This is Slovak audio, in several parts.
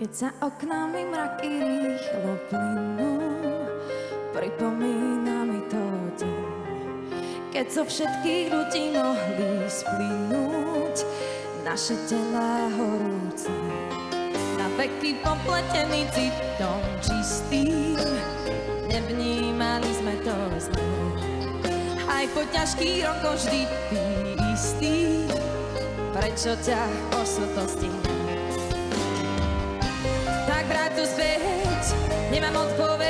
Keď sa oknami mraky rýchlo plynú, pripomína mi to deň, keď zo všetkých ľudí mohli splynúť naše telá horúce. Na veky popletený citom čistým, nevnímali sme to zle. Aj po ťažkých rokoch vždy ty istý, prečo ťa osud dostihne I'm on the pauvres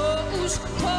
Rose.